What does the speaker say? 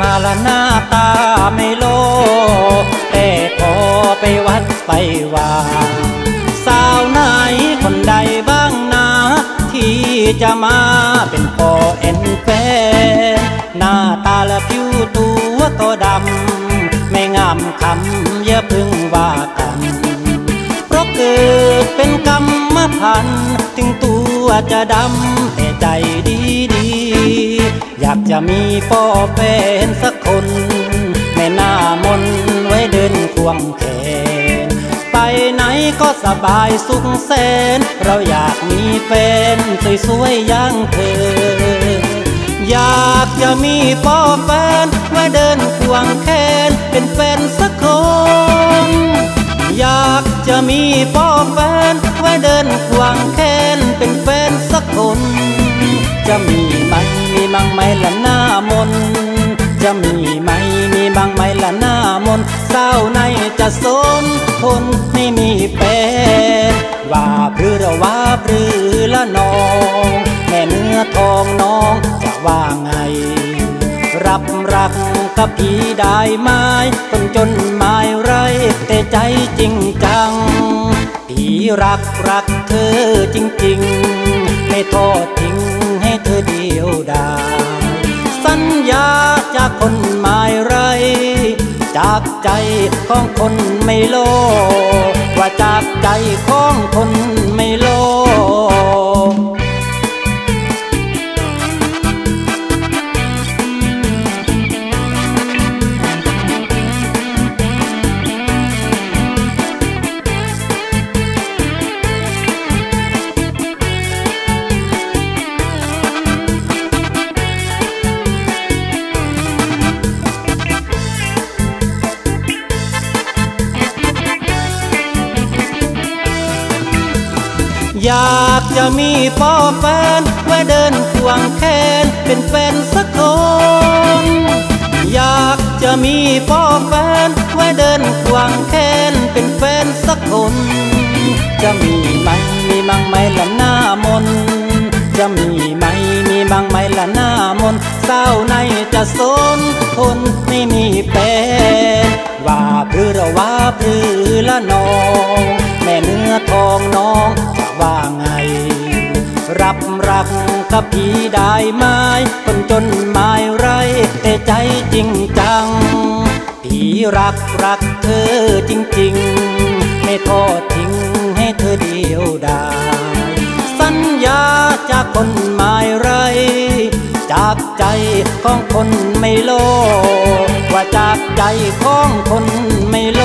มาละหน้าตาไม่โล แต่พอไปวัดไปว่าสาวไหนคนใดบ้างนะ ที่จะมาเป็นพอเอ็นแฟนหน้าตาและผิวตัวก็ดำ ไม่งามคำอย่าพึ่งว่ากัน เพราะเกิดเป็นกรรมพันถึงตัวจะดำแต่ใจดี อยากจะมีพ่อแฟนสักคนแม่หน้ามนไว้เดินควงแขนไปไหนก็สบายสุขแสน เราอยากมีแฟนสวยๆอย่างเธอ อยากจะมีพ่อแฟนไว้เดินควงแขนเป็นแฟนสักคนอยากจะมีพ่อแฟนไว้เดินควงแขนเป็นแฟนสักคน จะมีไหม บ้างไหมละหน้ามน จะมีไหมมีบ้างไหมละหน้ามนเศร้าในจะสนคนไม่มีแฟนว่าพรือระว่าพรือละน้องแม่เนื้อทองน้องจะว่าไง รับรักกับพี่ได้ไหมคนจนไม่ไรแต่ใจจริงจังพี่รักรักเธอจริงๆ ใจของคนไม่โล ว่าจากใจของคน อยากจะมีพ่อแฟนไว้เดินควงแขนเป็นแฟนสักคน อยากจะมีพ่อแฟนไว้เดินควงแขนเป็นแฟนสักคน จะมีไหมมีบ้งไหมละหน้ามน จะมีไหมมีบ้งไหมละหน้ามนเศร้าในจะสนคนไม่มีแฟนว่าพรือระว่าพรือละน้อง อทองน้องจะว่าไง รับรักกับพี่ได้ไหมคนจนไม่ไร แต่ใจจริงจังพี่รักรักเธอจริงๆ ไม่ทอดทิ้งให้เธอเดียวดายสัญญาจากคนไม่ไร จากใจของคนไม่โล ว่าจากใจของคนไม่โล